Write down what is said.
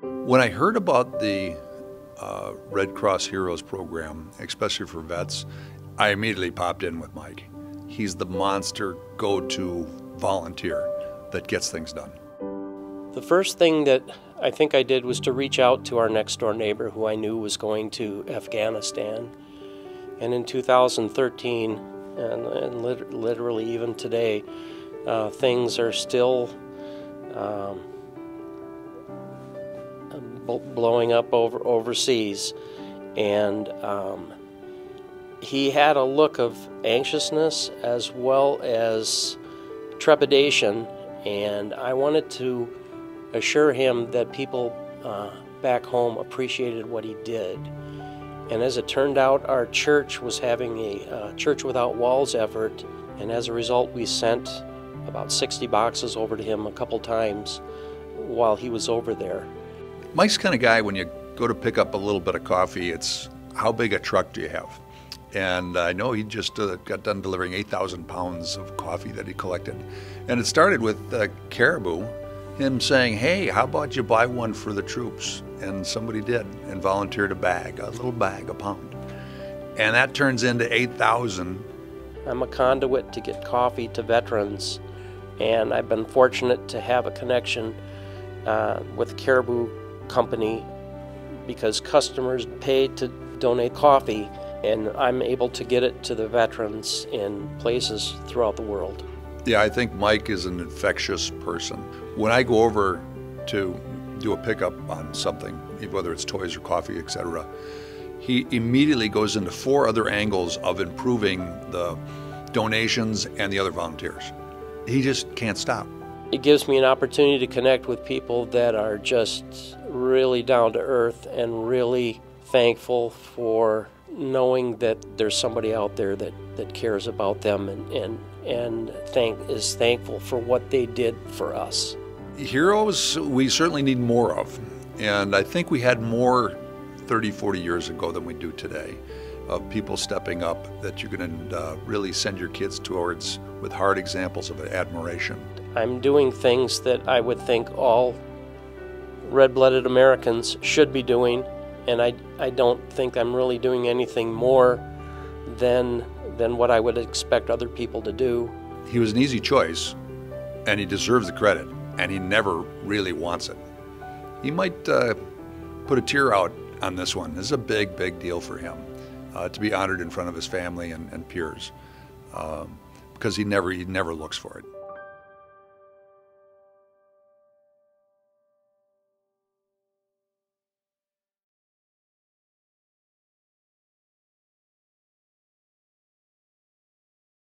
When I heard about the uh, Red Cross Heroes program, especially for vets, I immediately popped in with Mike. He's the monster go to volunteer that gets things done. The first thing that I think I did was to reach out to our next door neighbor who I knew was going to Afghanistan. And in 2013, and, and lit literally even today, uh, things are still um, blowing up over overseas. And um, he had a look of anxiousness as well as trepidation, and I wanted to assure him that people uh, back home appreciated what he did. And as it turned out, our church was having a uh, Church Without Walls effort, and as a result, we sent about 60 boxes over to him a couple times while he was over there. Mike's kind of guy, when you go to pick up a little bit of coffee, it's how big a truck do you have? And I know he just uh, got done delivering 8,000 pounds of coffee that he collected. And it started with uh, Caribou, him saying, hey, how about you buy one for the troops? And somebody did and volunteered a bag, a little bag, a pound. And that turns into 8,000. I'm a conduit to get coffee to veterans, and I've been fortunate to have a connection uh, with Caribou Company because customers pay to donate coffee and I'm able to get it to the veterans in places throughout the world. Yeah, I think Mike is an infectious person. When I go over to do a pickup on something, whether it's toys or coffee, etc., he immediately goes into four other angles of improving the donations and the other volunteers. He just can't stop. It gives me an opportunity to connect with people that are just really down to earth and really thankful for knowing that there's somebody out there that, that cares about them and, and, and thank, is thankful for what they did for us. Heroes, we certainly need more of. And I think we had more 30, 40 years ago than we do today of people stepping up that you can uh, really send your kids towards with hard examples of admiration. I'm doing things that I would think all red blooded Americans should be doing and I, I don't think I'm really doing anything more than, than what I would expect other people to do. He was an easy choice, and he deserves the credit, and he never really wants it. He might uh, put a tear out on this one. This is a big, big deal for him uh, to be honored in front of his family and, and peers um, because he never, he never looks for it.